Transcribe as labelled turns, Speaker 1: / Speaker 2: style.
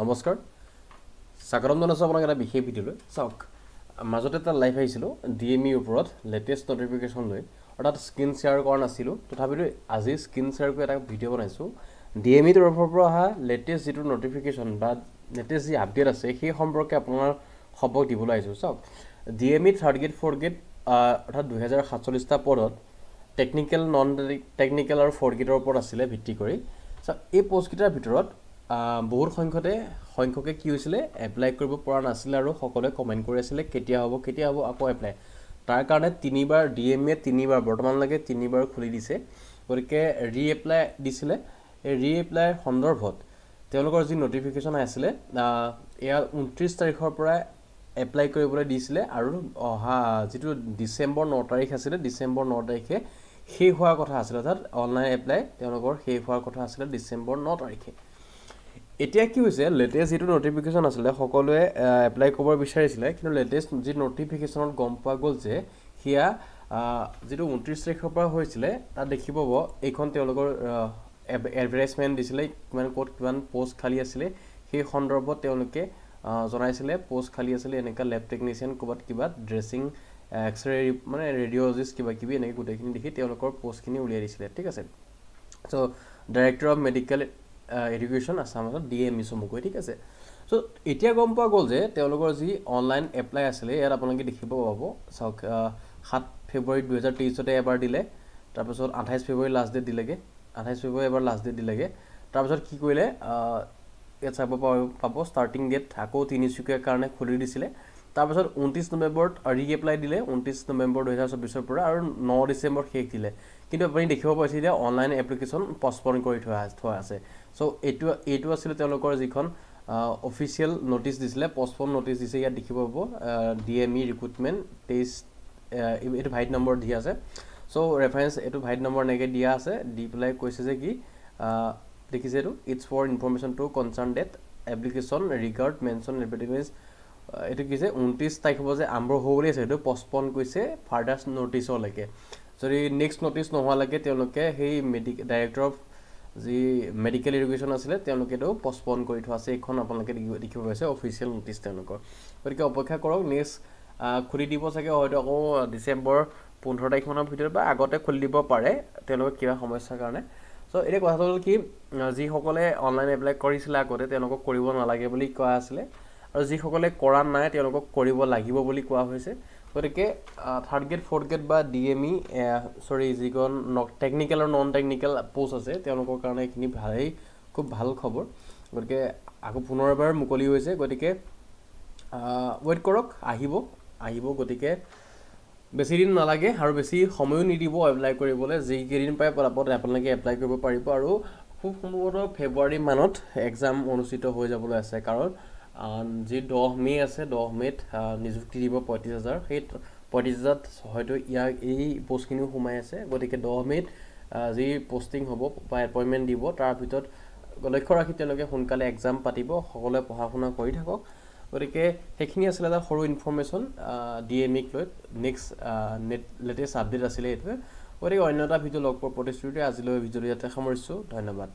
Speaker 1: নমস্কাৰ। স্বাগতম জনাইছোঁ আপোনাক এটা বিশেষ ভিডিঅ'লৈ চাওক মাজতে এটা লাইভ আহিছিলোঁ ডি এম ইৰ ওপৰত লেটেষ্ট নটিফিকেশ্যন লৈ। অৰ্থাৎ স্ক্ৰীণ শ্বেয়াৰ কৰা নাছিলোঁ। তথাপিতো আজি স্ক্ৰীণ শ্বেয়াৰ কৰি এটা ভিডিঅ' বনাইছোঁ। ডি এম ই তৰফৰ পৰা অহা লেটেষ্ট যিটো নটিফিকেশ্যন বা লেটেষ্ট যি আপডেট আছে সেই সম্পৰ্কে আপোনাৰ খবৰ দিবলৈ আহিছোঁ। চাওক D M E third grade fourth grade অৰ্থাৎ দুহেজাৰ সাতচল্লিছটা পদত টেকনিকেল নন টেকনিকেল আৰু ফ'ৰ্থ গ্ৰেডৰ ওপৰত আছিলে ভিত্তি কৰি। চাওক এই পষ্টকেইটাৰ ভিতৰত বহুত সংখ্যতে সংখ্যকে কি হৈছিলে এপ্লাই কৰিব পৰা নাছিলে আৰু সকলোৱে কমেণ্ট কৰি আছিলে কেতিয়া হ'ব কেতিয়া হ'ব আকৌ এপ্লাই তাৰ কাৰণে তিনিবাৰ ডি এম এ তিনিবাৰ বৰ্তমানলৈকে তিনিবাৰ খুলি দিছে। গতিকে ৰি এপ্লাই দিছিলে। এই ৰি এপ্লাইৰ সন্দৰ্ভত তেওঁলোকৰ যি নটিফিকেশ্যন আহিছিলে এয়া ঊনত্ৰিছ তাৰিখৰ পৰা এপ্লাই কৰিবলৈ দিছিলে আৰু অহা যিটো ডিচেম্বৰ ন তাৰিখ আছিলে ডিচেম্বৰ ন তাৰিখে শেষ হোৱাৰ কথা আছিলে অৰ্থাৎ অনলাইন এপ্লাই তেওঁলোকৰ শেষ হোৱাৰ কথা আছিলে ডিচেম্বৰ ন তাৰিখে। এতিয়া কি হৈছে লেটেষ্ট যিটো নটিফিকেশ্যন আছিলে সকলোৱে এপ্লাই কৰিব বিচাৰিছিলে কিন্তু লেটেষ্ট যি নটিফিকেশ্যনত গম পোৱা গ'ল যে সেয়া যিটো ঊনত্ৰিছ তাৰিখৰ পৰা হৈছিলে তাত দেখিব পাব এইখন তেওঁলোকৰ এডভাৰটাইজমেণ্ট দিছিলে কিমান ক'ত কিমান পষ্ট খালী আছিলে সেই সন্দৰ্ভত তেওঁলোকে জনাইছিলে পষ্ট খালী আছিলে এনেকুৱা লেব টেকনিচিয়ান ক'ৰবাত কিবা ড্ৰেছিং এক্সৰে মানে ৰেডিঅ'লজিষ্ট কিবা কিবি এনেকৈ গোটেইখিনি দেখি তেওঁলোকৰ পষ্টখিনি উলিয়াই দিছিলে ঠিক আছে? So' director of medical education আছামত D M E চমুকৈ ঠিক আছে? চ' এতিয়া গম পোৱা গ'ল যে তেওঁলোকৰ যি অনলাইন এপ্লাই আছিলে ইয়াত আপোনালোকে দেখিব পাব। চাওক সাত ফেব্ৰুৱাৰী দুহেজাৰ তেইছতে এবাৰ দিলে তাৰপিছত আঠাইছ ফেব্ৰুৱাৰী লাষ্ট ডেট দিলেগৈ। আঠাইছ ফেব্ৰুৱাৰী এবাৰ লাষ্ট ডেট দিলেগৈ। তাৰপিছত কি কৰিলে ইয়াত চাব পাব ষ্টাৰ্টিং ডেট আকৌ তিনিচুকীয়াৰ কাৰণে খুলি দিছিলে। তাৰপিছত ঊনত্ৰিছ নৱেম্বৰত ৰি এপ্লাই দিলে ঊনত্ৰিছ নৱেম্বৰ দুহেজাৰ চৌবিছৰ পৰা আৰু ন ডিচেম্বৰ শেষ দিলে। কিন্তু আপুনি দেখিব পাইছে যে অনলাইন এপ্লিকেশ্যন পষ্টপন কৰি থোৱা থোৱা আছে। চ' এইটো এইটো আছিলে তেওঁলোকৰ যিখন অফিচিয়েল নটিচ দিছিলে পষ্টপন নটিচ দিছে ইয়াত দেখিব পাব ডি এম ই ৰিক্ৰুটমেণ্ট তেইছ এইটো ভাইট নম্বৰ দি আছে। চ' ৰেফাৰেঞ্চ এইটো ভাইট নম্বৰ এনেকৈ দিয়া আছে দি পেলাই কৈছে যে কি দেখিছে এইটো it's for information to concern date application regard mention advertisement এইটো কি যে ঊনত্ৰিছ তাৰিখ হ'ব যে আৰম্ভ হ'ব বুলি আছে সেইটো পষ্টপন কৰিছে ফাৰ্ডাৰ নটিচলৈকে। যদি নেক্সট নটিচ নোহোৱালৈকে তেওঁলোকে সেই মেডি ডাইৰেক্টৰ অফ যি মেডিকেল এডুকেশ্যন আছিলে তেওঁলোকেতো পষ্টপন কৰি থোৱা আছে। এইখন আপোনালোকে দেখিব পাইছে অফিচিয়েল নটিচ তেওঁলোকৰ। গতিকে অপেক্ষা কৰক নেক্সট খুলি দিব চাগে হয়তো আকৌ ডিচেম্বৰ পোন্ধৰ তাৰিখমানৰ ভিতৰত বা আগতে খুলি দিব পাৰে তেওঁলোকৰ কিবা সমস্যাৰ কাৰণে। চ' এতিয়া কথাটো হ'ল কি যিসকলে অনলাইন এপ্লাই কৰিছিলে আগতে তেওঁলোকক কৰিব নালাগে বুলি কোৱা আছিলে। আৰু যিসকলে কৰা নাই তেওঁলোকক কৰিব লাগিব বুলি কোৱা হৈছে। গতিকে থাৰ্ড গ্ৰেড ফ'ৰ্থ গ্ৰেড বা ডি এম ই চৰি যিখন টেকনিকেল আৰু নন টেকনিকেল পষ্ট আছে তেওঁলোকৰ কাৰণে এইখিনি ভালেই খুব ভাল খবৰ। গতিকে আকৌ পুনৰ এবাৰ মুকলি হৈছে। গতিকে ৱেইট কৰক আহিব আহিব। গতিকে বেছি দিন নালাগে আৰু বেছি সময়ো নিদিব এপ্লাই কৰিবলৈ। যিকেইদিন পাই পৰাপত আপোনালোকে এপ্লাই কৰিব পাৰিব। আৰু খুব সম্ভৱতঃ ফেব্ৰুৱাৰী মানত এক্সাম অনুষ্ঠিত হৈ যাবলৈ আছে। কাৰণ যি দহ মে' আছে দহ মে'ত নিযুক্তি দিব পঁয়ত্ৰিছ হাজাৰ। সেই পঁয়ত্ৰিছ হাজাৰত হয়তো ইয়াৰ এই পষ্টখিনিও সোমাই আছে। গতিকে দহ মে'ত যি পষ্টিং হ'ব বা এপইণ্টমেণ্ট দিব তাৰ ভিতৰত লক্ষ্য ৰাখি তেওঁলোকে সোনকালে এক্সাম পাতিব সকলোৱে পঢ়া শুনা কৰি থাকক। গতিকে সেইখিনি আছিলে এটা সৰু ইনফৰ্মেশ্যন ডি এম ইক লৈ। নেক্সট নেট লেটেষ্ট আপডেট আছিলে এইটোৱে। গতিকে অন্য এটা ভিডিঅ' লগ পোৱাৰ প্ৰতিশ্ৰুতি আজিলৈ ভিডিঅ'টো ইয়াতে সামৰিছোঁ। ধন্যবাদ।